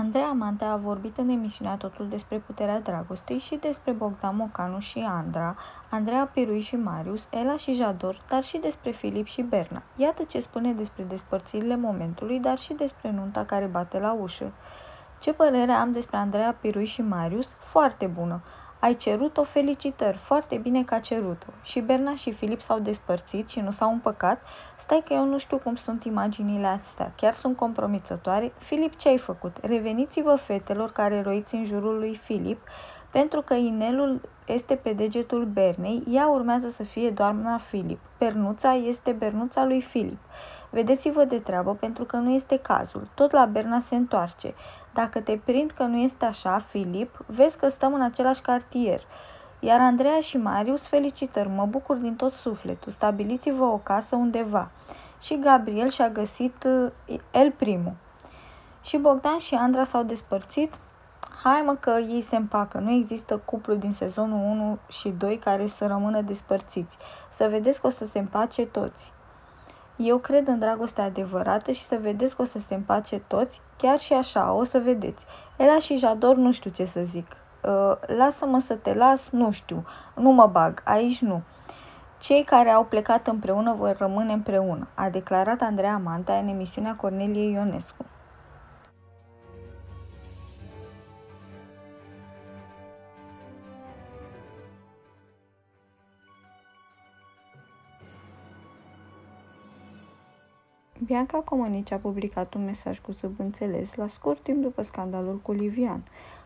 Andreea Mantea a vorbit în emisiunea Totul despre puterea dragostei și despre Bogdan Mocanu și Andra, Andreea Pirui și Marius, Ela și Jador, dar și despre Filip și Berna. Iată ce spune despre despărțirile momentului, dar și despre nunta care bate la ușă. Ce părere am despre Andreea Pirui și Marius? Foarte bună. Ai cerut-o felicitări, foarte bine că a cerut-o. Și Berna și Filip s-au despărțit și nu s-au împăcat. Stai că eu nu știu cum sunt imaginile astea, chiar sunt compromițătoare. Filip, ce ai făcut? Reveniți-vă fetelor care roiți în jurul lui Filip, pentru că inelul este pe degetul Bernei, ea urmează să fie doamna Filip. Bernuța este bernuța lui Filip. Vedeți-vă de treabă pentru că nu este cazul. Tot la Berna se întoarce. Dacă te prind că nu este așa, Filip, vezi că stăm în același cartier. Iar Andreea și Marius, felicitări, mă bucur din tot sufletul, stabiliți-vă o casă undeva. Și Gabriel și-a găsit uh, el primul. Și Bogdan și Andra s-au despărțit. Hai mă că ei se împacă, nu există cuplu din sezonul 1 și 2 care să rămână despărțiți. Să vedeți că o să se împace toți. Eu cred în dragostea adevărată și să vedeți că o să se împace toți, chiar și așa, o să vedeți. Ela și Jador nu știu ce să zic. Uh, lasă-mă să te las, nu știu, nu mă bag, aici nu. Cei care au plecat împreună vor rămâne împreună, a declarat Andreea Manta în emisiunea Cornelie Ionescu. Bianca Comănici a publicat un mesaj cu subînțeles la scurt timp după scandalul cu Livian.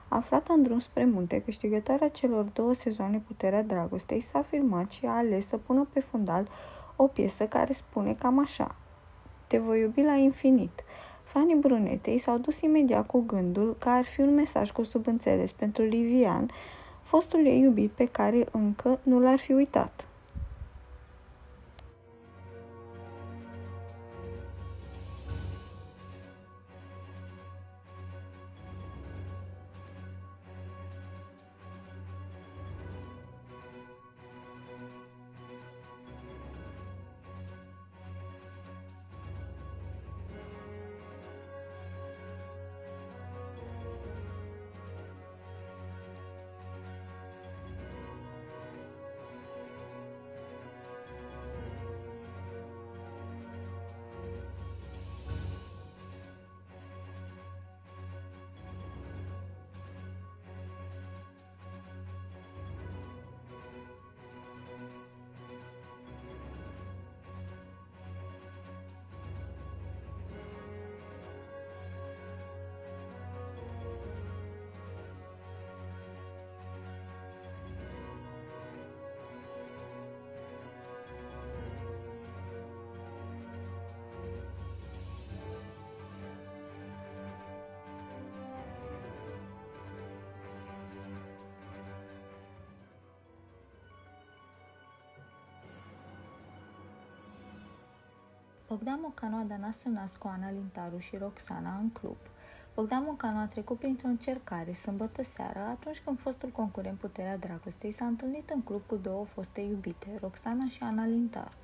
Aflată în drum spre munte, câștigătoarea celor două sezoane Puterea Dragostei s-a filmat și a ales să pună pe fundal o piesă care spune cam așa. Te voi iubi la infinit. Fanii Brunetei s-au dus imediat cu gândul că ar fi un mesaj cu subînțeles pentru Livian, fostul ei iubit pe care încă nu l-ar fi uitat. Bogdan Mocanu a dat nas în nas cu Ana Lintaru și Roxana în club. Bogdan Mocanu a trecut printr-o încercare sâmbătă seara atunci când fostul concurent Puterea Dragostei s-a întâlnit în club cu două foste iubite, Roxana și Ana Lintaru.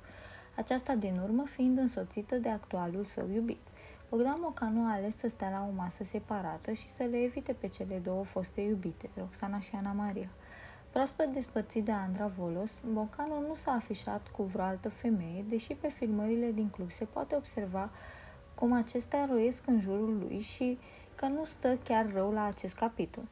Aceasta din urmă fiind însoțită de actualul său iubit. Bogdan Mocanu a ales să stea la o masă separată și să le evite pe cele două foste iubite, Roxana și Ana Maria. Proaspăt despărțit de Andra Volos, Bocanu nu s-a afișat cu vreo altă femeie, deși pe filmările din club se poate observa cum acestea roiesc în jurul lui și că nu stă chiar rău la acest capitol.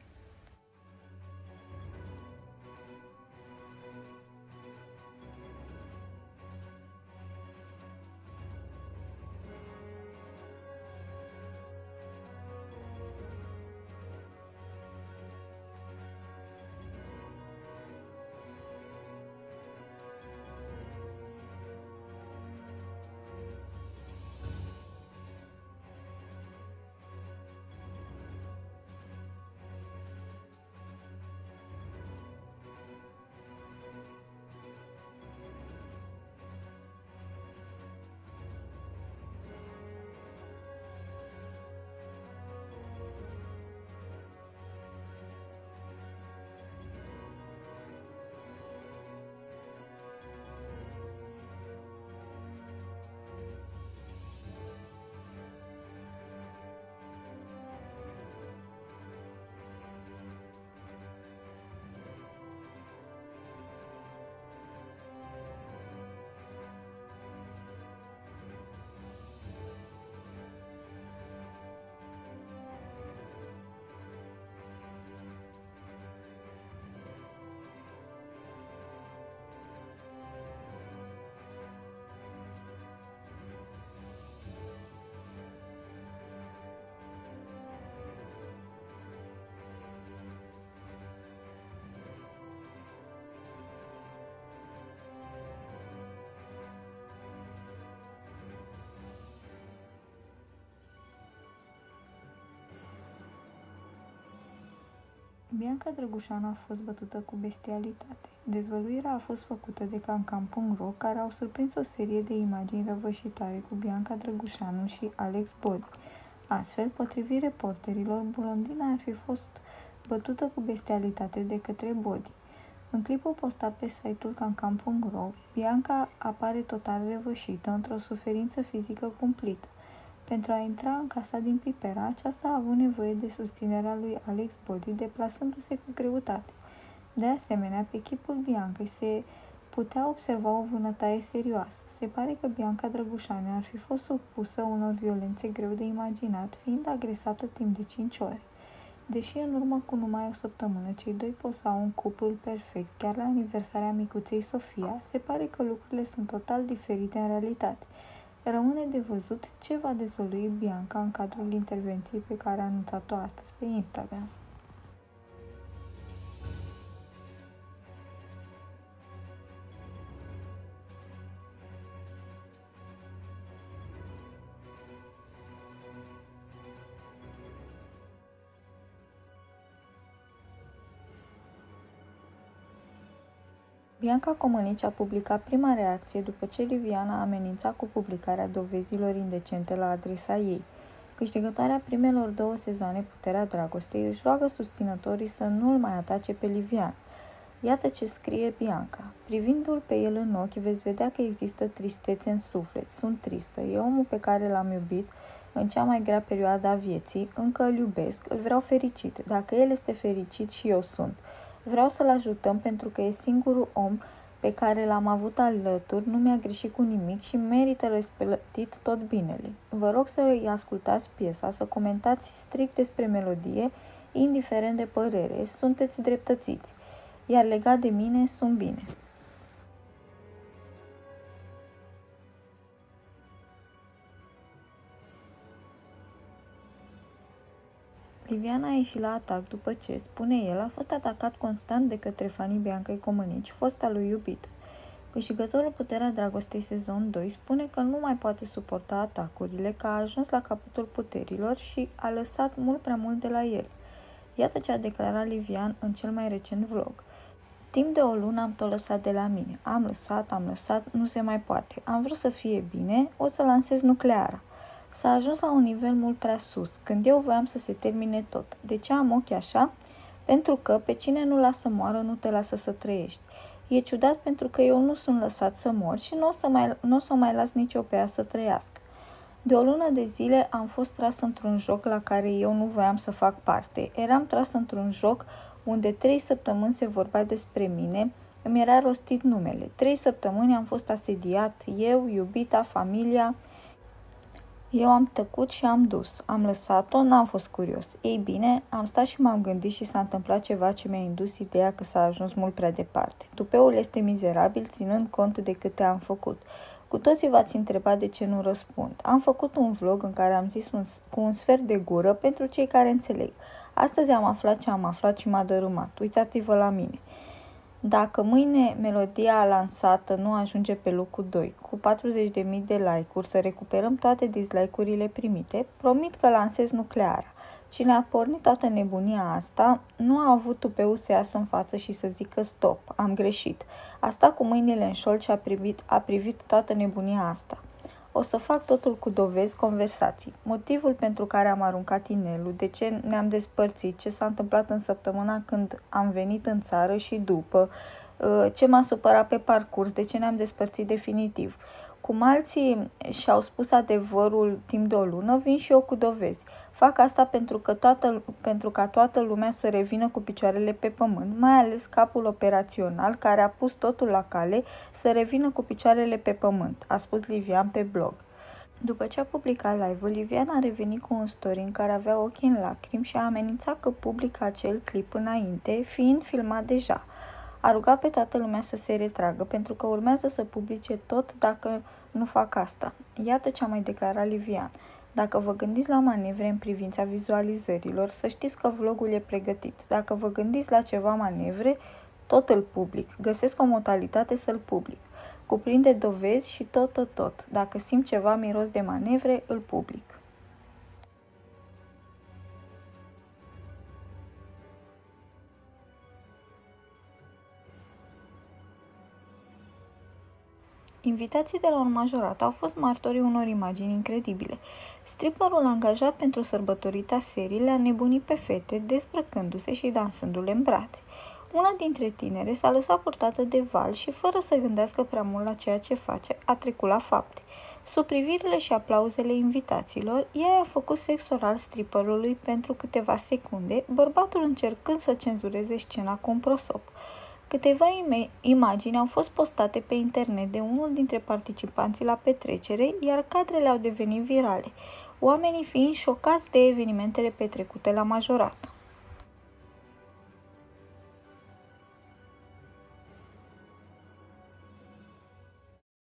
Bianca Drăgușanu a fost bătută cu bestialitate. Dezvăluirea a fost făcută de Cancam.ro, care au surprins o serie de imagini răvășitoare cu Bianca Drăgușanu și Alex Bodi. Astfel, potrivit reporterilor, blondina ar fi fost bătută cu bestialitate de către Bodi. În clipul postat pe site-ul cancam.ro, Bianca apare total revășită, într-o suferință fizică cumplită. Pentru a intra în casa din Pipera, aceasta a avut nevoie de susținerea lui Alex Body, deplasându-se cu greutate. De asemenea, pe chipul Bianca se putea observa o vânătaie serioasă. Se pare că Bianca Drăgușane ar fi fost supusă unor violențe greu de imaginat, fiind agresată timp de 5 ore. Deși în urmă cu numai o săptămână cei doi posau un cuplul perfect, chiar la aniversarea micuței Sofia, se pare că lucrurile sunt total diferite în realitate. Rămâne de văzut ce va dezvălui Bianca în cadrul intervenției pe care a anunțat-o astăzi pe Instagram. Bianca Comănici a publicat prima reacție după ce Liviana a amenințat cu publicarea dovezilor indecente la adresa ei. Câștigătoarea primelor două sezoane Puterea Dragostei își roagă susținătorii să nu-l mai atace pe Livian. Iată ce scrie Bianca. Privindu-l pe el în ochi, veți vedea că există tristețe în suflet. Sunt tristă. E omul pe care l-am iubit în cea mai grea perioadă a vieții. Încă îl iubesc. Îl vreau fericit. Dacă el este fericit și eu sunt. Vreau să-l ajutăm pentru că e singurul om pe care l-am avut alături, nu mi-a greșit cu nimic și merită răsplătit tot binele. Vă rog să îi ascultați piesa, să comentați strict despre melodie, indiferent de părere, sunteți dreptățiți, iar legat de mine, sunt bine. Liviana a ieșit la atac după ce, spune el, a fost atacat constant de către fanii Bianca Comănici, fosta lui iubit. Câștigătorul Puterea Dragostei sezon 2 spune că nu mai poate suporta atacurile, că a ajuns la capătul puterilor și a lăsat mult prea mult de la el. Iată ce a declarat Livian în cel mai recent vlog. Timp de o lună am tot lăsat de la mine. Am lăsat, am lăsat, nu se mai poate. Am vrut să fie bine, o să lansez nucleara. S-a ajuns la un nivel mult prea sus, când eu voiam să se termine tot. De ce am ochii așa? Pentru că pe cine nu lasă moară nu te lasă să trăiești. E ciudat pentru că eu nu sunt lăsat să mor și nu o să, mai, nu o să mai las nicio pe ea să trăiască. De o lună de zile am fost tras într-un joc la care eu nu voiam să fac parte. Eram tras într-un joc unde trei săptămâni se vorbea despre mine, îmi era rostit numele. Trei săptămâni am fost asediat, eu, iubita, familia, eu am tăcut și am dus. Am lăsat-o, n-am fost curios. Ei bine, am stat și m-am gândit și s-a întâmplat ceva ce mi-a indus ideea că s-a ajuns mult prea departe. Tupeul este mizerabil ținând cont de câte am făcut. Cu toții v-ați întrebat de ce nu răspund. Am făcut un vlog în care am zis un, cu un sfert de gură pentru cei care înțeleg. Astăzi am aflat ce am aflat și m-a dărâmat. Uitați-vă la mine. Dacă mâine melodia lansată nu ajunge pe locul 2 cu 40.000 de like-uri să recuperăm toate dislike-urile primite, promit că lansez nucleara. Cine a pornit toată nebunia asta nu a avut tupeu să iasă în față și să zică stop, am greșit. Asta cu mâinile în șold și a privit, a privit toată nebunia asta. O să fac totul cu dovezi, conversații. Motivul pentru care am aruncat inelul, de ce ne-am despărțit, ce s-a întâmplat în săptămâna când am venit în țară și după, uh, ce m-a supărat pe parcurs, de ce ne-am despărțit definitiv. Cum alții și-au spus adevărul timp de o lună, vin și eu cu dovezi. Fac asta pentru, că toată, pentru ca toată lumea să revină cu picioarele pe pământ, mai ales capul operațional care a pus totul la cale să revină cu picioarele pe pământ, a spus Livian pe blog. După ce a publicat live-ul, Livian a revenit cu un story în care avea ochii în lacrimi și a amenințat că publică acel clip înainte, fiind filmat deja. A rugat pe toată lumea să se retragă pentru că urmează să publice tot dacă nu fac asta. Iată ce a mai declarat Livian. Dacă vă gândiți la manevre în privința vizualizărilor, să știți că vlogul e pregătit. Dacă vă gândiți la ceva manevre, tot îl public. Găsesc o modalitate să-l public. Cuprinde dovezi și tot, tot, tot. Dacă simt ceva miros de manevre, îl public. Invitații de la un majorat au fost martorii unor imagini incredibile. Stripperul angajat pentru sărbătorita serii le-a nebunit pe fete, dezbrăcându-se și dansându-le în brațe. Una dintre tinere s-a lăsat purtată de val și, fără să gândească prea mult la ceea ce face, a trecut la fapte. Sub privirile și aplauzele invitaților, ea a făcut sex oral stripperului pentru câteva secunde, bărbatul încercând să cenzureze scena cu un prosop. Câteva imagini au fost postate pe internet de unul dintre participanții la petrecere, iar cadrele au devenit virale, oamenii fiind șocați de evenimentele petrecute la majorat.